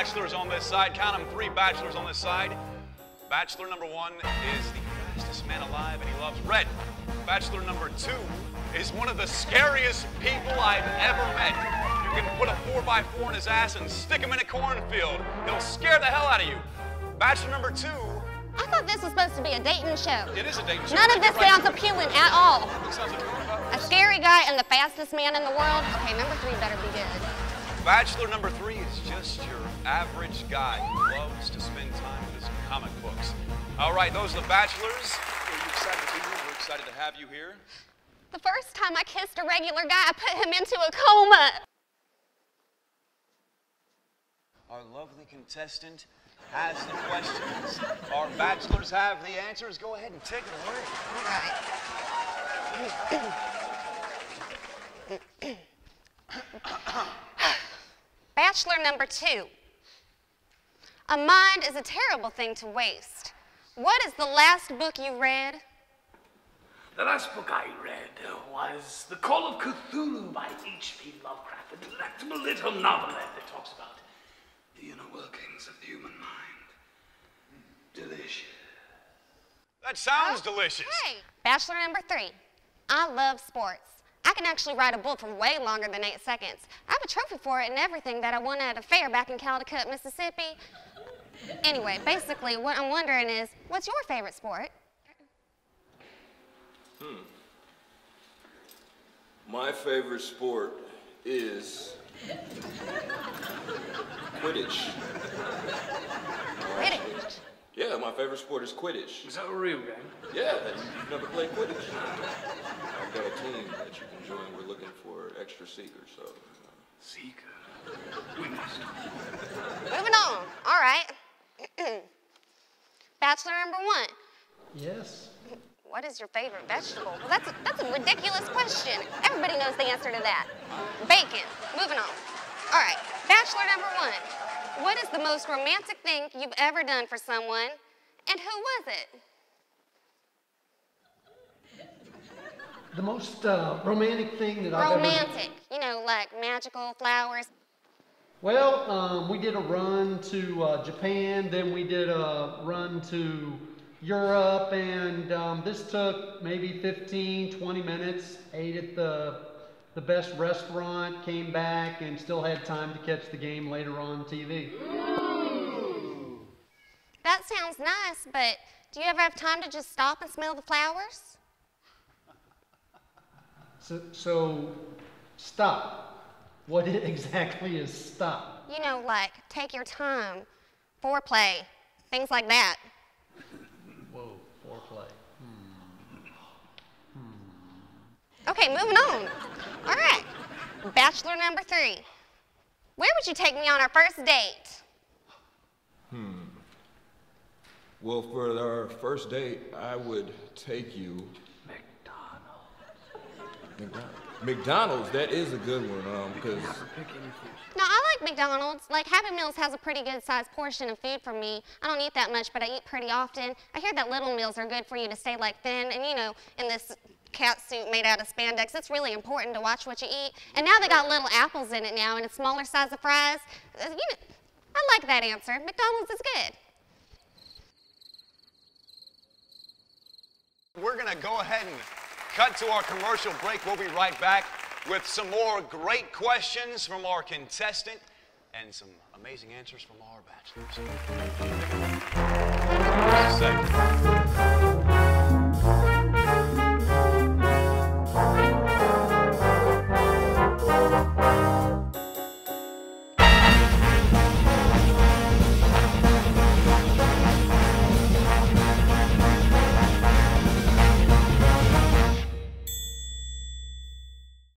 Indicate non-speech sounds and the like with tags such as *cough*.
bachelors on this side. Count them, three bachelors on this side. Bachelor number one is the fastest man alive, and he loves red. Bachelor number two is one of the scariest people I've ever met. You can put a 4x4 in his ass and stick him in a cornfield. He'll scare the hell out of you. Bachelor number two. I thought this was supposed to be a dating show. It is a dating show. None of this sounds appealing at all. This sounds appealing. A scary guy and the fastest man in the world? Okay, number three better be good. Bachelor number three is just your average guy who loves to spend time with his comic books. All right, those are the bachelors. Are you excited to be here? We're excited to have you here. The first time I kissed a regular guy, I put him into a coma. Our lovely contestant has the questions. Our bachelors have the answers. Go ahead and take it away. *clears throat* Bachelor number two. A mind is a terrible thing to waste. What is the last book you read? The last book I read was The Call of Cthulhu by H.P. Lovecraft, a delectable little novelette that talks about the inner workings of the human mind. Delicious. That sounds delicious. Hey, Bachelor number three. I love sports. I can actually ride a bull for way longer than eight seconds. I have a trophy for it and everything that I won at a fair back in Caldecott, Mississippi. Anyway, basically, what I'm wondering is, what's your favorite sport? Hmm. My favorite sport is Quidditch. Quidditch. Yeah, my favorite sport is Quidditch. Is that a real game? Yeah, you've never played Quidditch. I've got a team that you can join. We're looking for extra seekers, so. Uh, Seeker. We must. Moving on. All right. *clears throat* Bachelor number one. Yes. What is your favorite vegetable? Well, that's a, that's a ridiculous question. Everybody knows the answer to that. Bacon. Moving on. All right. Bachelor number one. What is the most romantic thing you've ever done for someone, and who was it? The most uh, romantic thing that I've ever. Romantic. You know, like magical flowers. Well, um, we did a run to uh, Japan, then we did a run to Europe, and um, this took maybe 15, 20 minutes. Ate at the the best restaurant, came back, and still had time to catch the game later on TV. That sounds nice, but do you ever have time to just stop and smell the flowers? So, so stop. What it *laughs* exactly is stop? You know, like take your time, foreplay, things like that. Whoa, foreplay. Okay, moving on. All right. Bachelor number three. Where would you take me on our first date? Hmm. Well, for our first date, I would take you. McDonald's. McDonald's, that is a good one, um, because No, I like McDonald's. Like Happy Meals has a pretty good sized portion of food for me. I don't eat that much, but I eat pretty often. I hear that little meals are good for you to stay like thin, and you know, in this cat suit made out of spandex, it's really important to watch what you eat. And now they got little apples in it now, and a smaller size of fries. Uh, You know, I like that answer. McDonald's is good. We're going to go ahead and cut to our commercial break. We'll be right back with some more great questions from our contestant and some amazing answers from our bachelors.